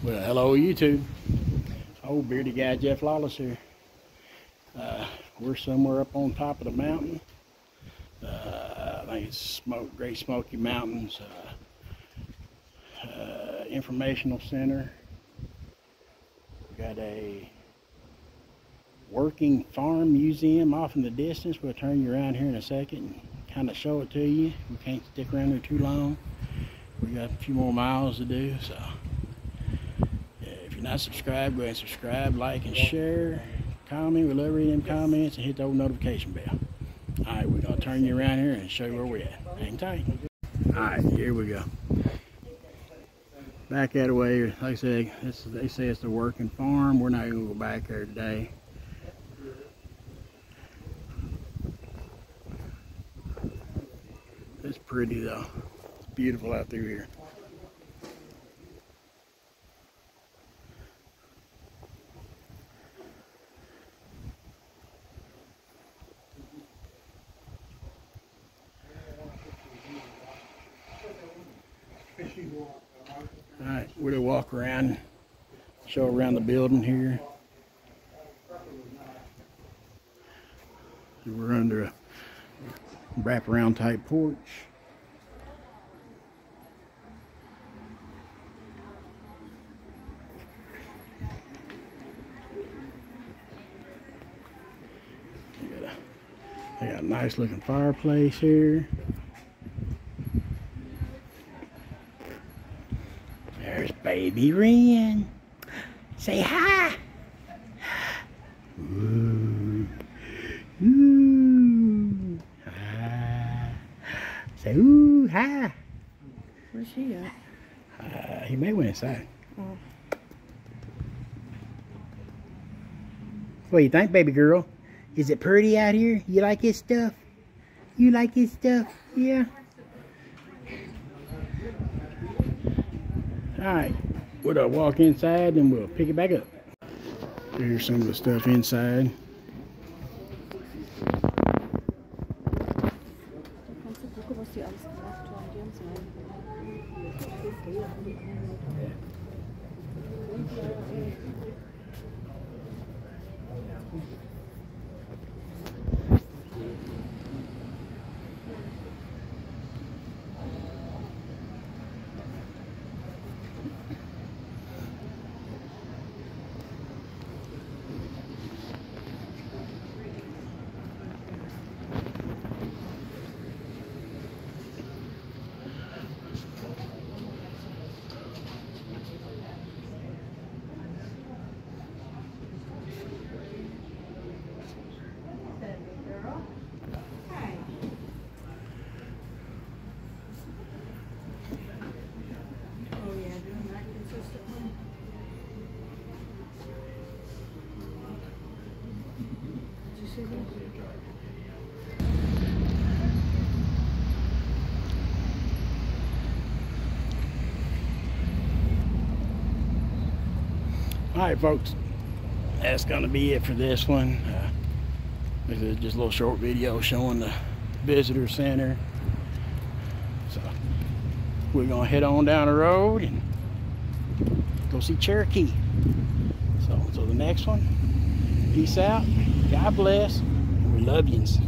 Well, hello YouTube. Old bearded guy Jeff Lawless here. Uh, we're somewhere up on top of the mountain. Uh, I think it's Smoke, Great Smoky Mountains uh, uh, Informational Center. We've got a working farm museum off in the distance. We'll turn you around here in a second and kind of show it to you. We can't stick around here too long. We got a few more miles to do, so you're not subscribed, go ahead and subscribe, like, and share. Comment. We love reading them comments and hit the old notification bell. All right, we're going to turn you around here and show you where we're at. Hang tight. All right, here we go. Back that way. Like I said, they say it's the working farm. We're not going to go back there today. It's pretty though. It's beautiful out through here. Alright, we'll walk around, show around the building here. we're under a wraparound type porch. They got a nice looking fireplace here. Baby Wren. Say hi. Ooh. Ooh. Hi. Say ooh, hi. Where's she at? Uh, he may went inside. Oh. What do you think, baby girl? Is it pretty out here? You like his stuff? You like his stuff? Yeah. Alright, we'll uh, walk inside and we'll pick it back up. Here's some of the stuff inside. All right, folks, that's going to be it for this one. Uh, this is just a little short video showing the visitor center. So we're going to head on down the road and go see Cherokee. So until the next one, peace out, God bless, we love yous.